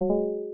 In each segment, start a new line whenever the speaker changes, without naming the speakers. you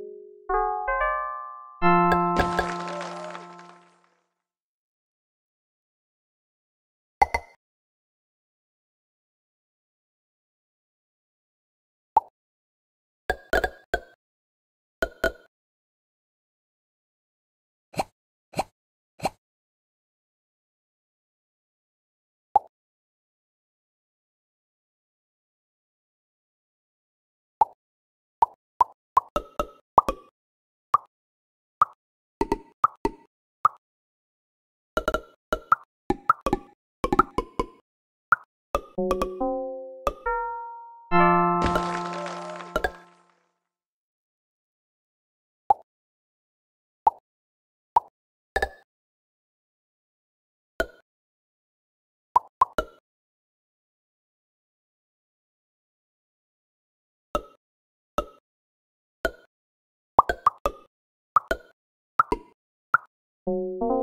you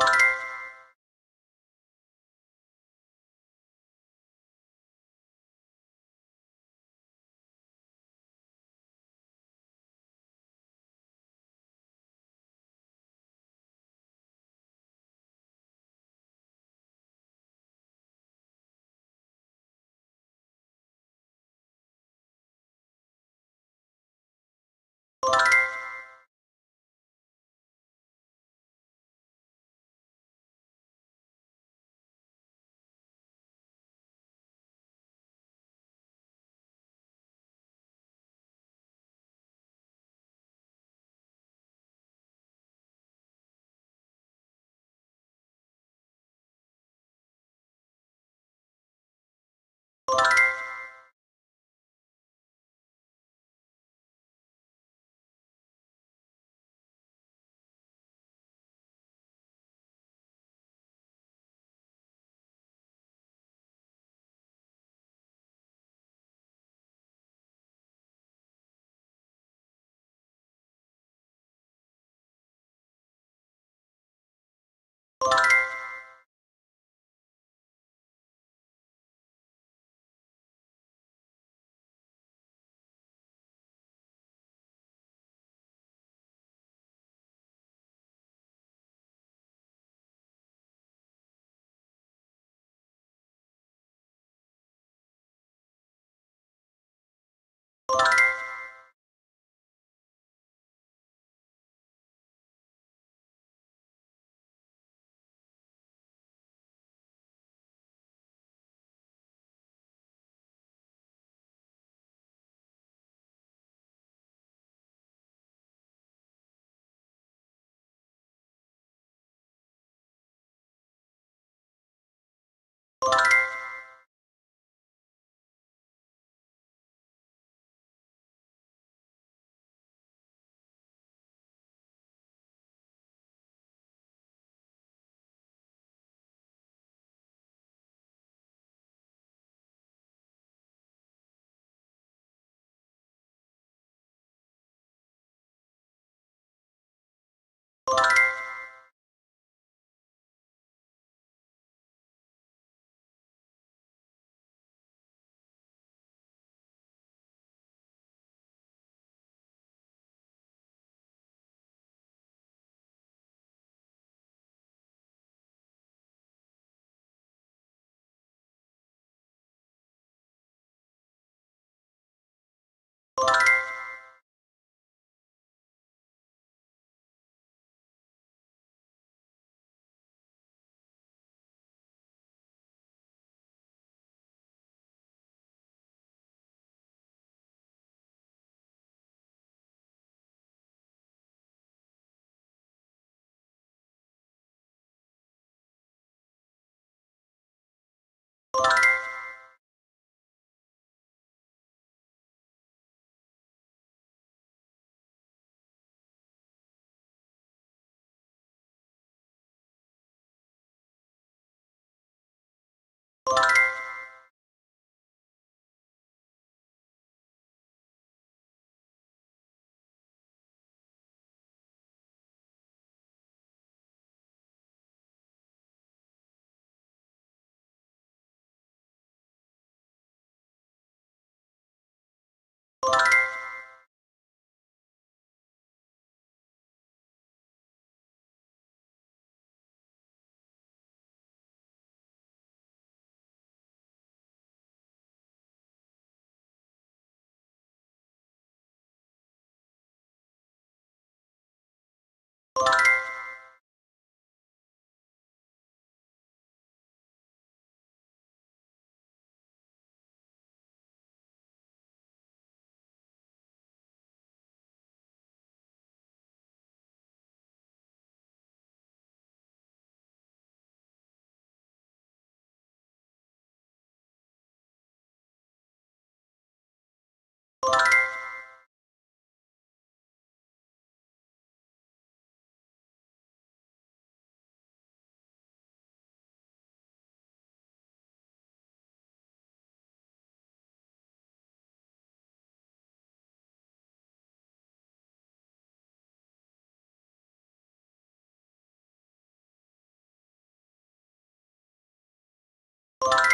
you Bye. you Bye. Bye.